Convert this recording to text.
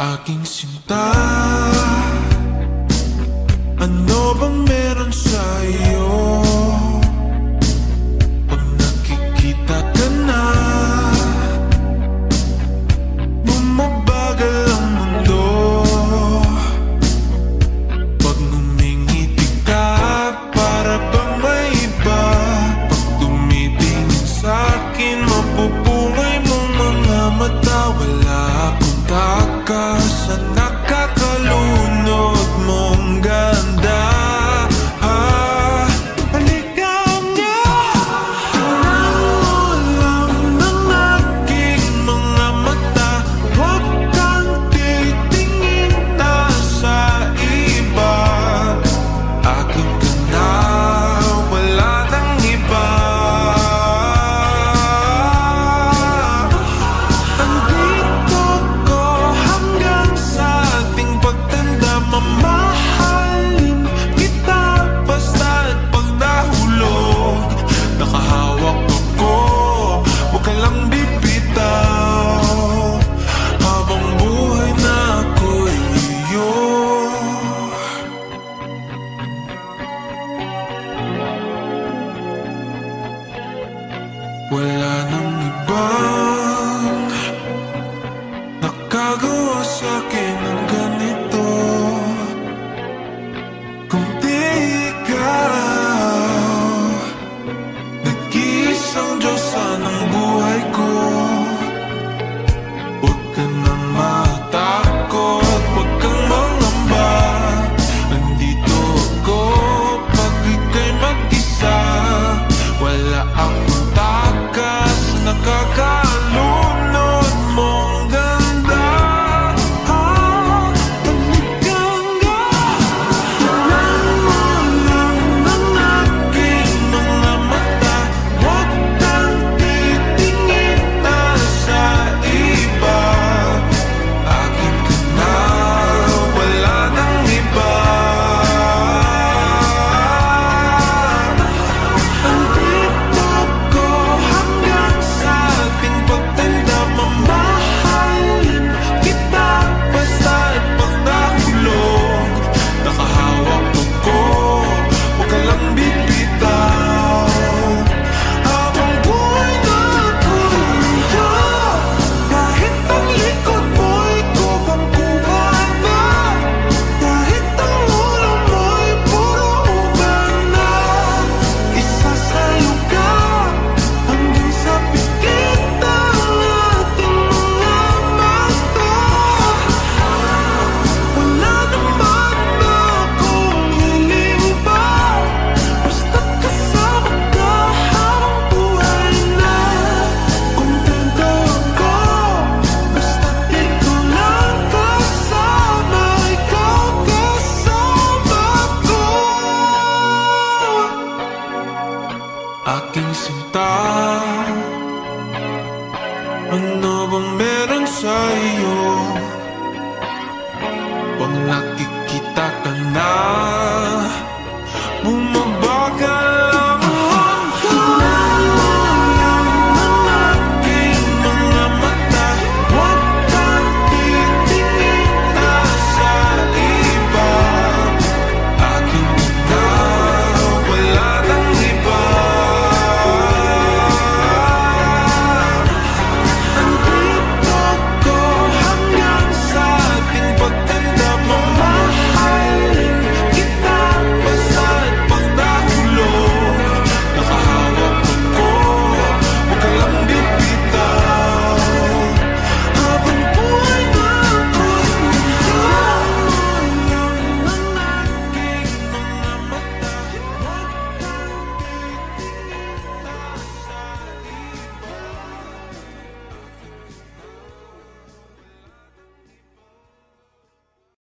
Aking sinta Ano bang meron sa iyo? Pag nakikita ka na Bumabagal ang mundo Pag ngumingiti ka Para bang may iba Pag tumitingin sa'kin Mapupungay mong mga mata Wala akong takas Sa nakakalunod mong ganda salita Ano bang meron sa'yo? Pag nakikita ka na